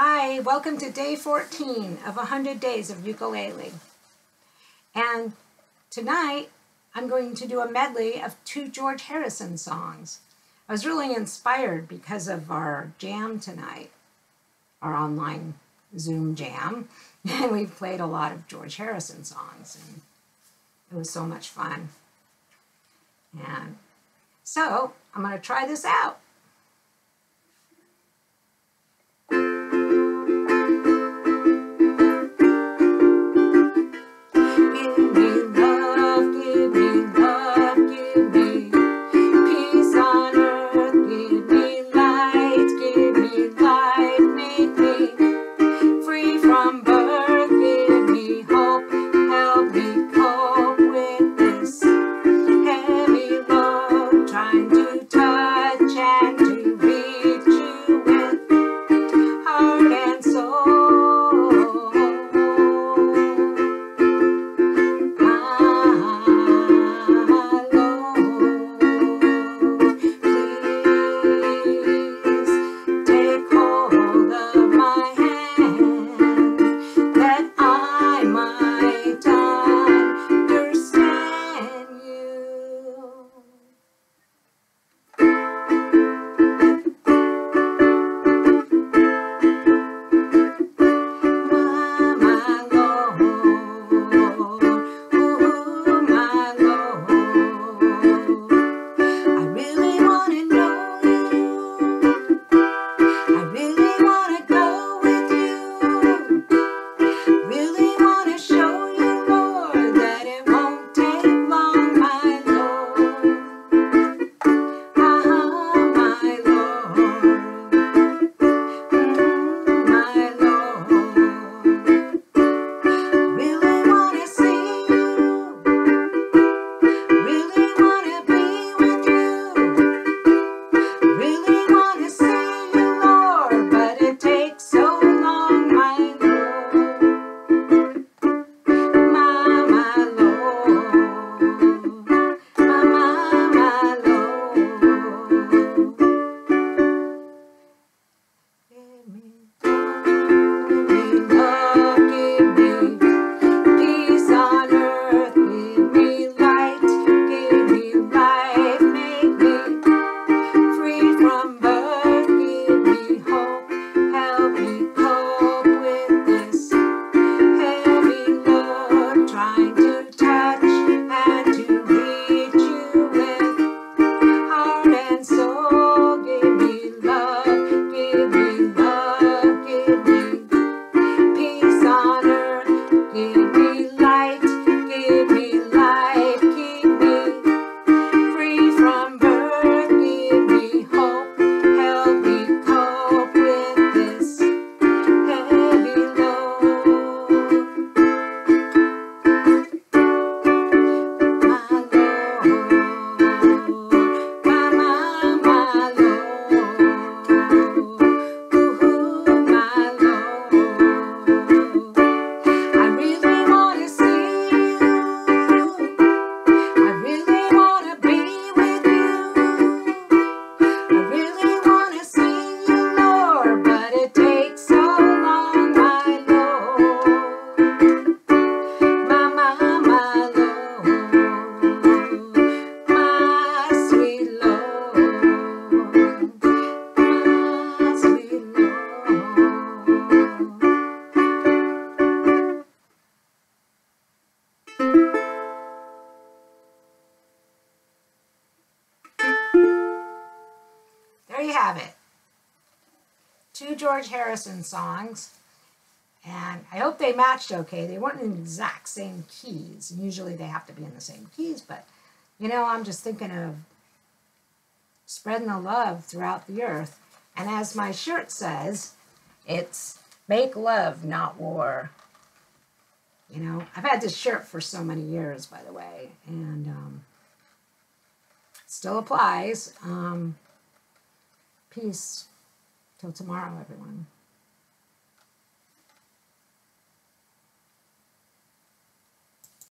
Hi, welcome to day 14 of 100 Days of Ukulele. And tonight, I'm going to do a medley of two George Harrison songs. I was really inspired because of our jam tonight, our online Zoom jam. And we played a lot of George Harrison songs, and it was so much fun. And so, I'm going to try this out. Have it. Two George Harrison songs. And I hope they matched okay. They weren't in the exact same keys. Usually they have to be in the same keys, but you know, I'm just thinking of spreading the love throughout the earth. And as my shirt says, it's make love, not war. You know, I've had this shirt for so many years, by the way, and um, still applies. Um, Peace. Till tomorrow, everyone.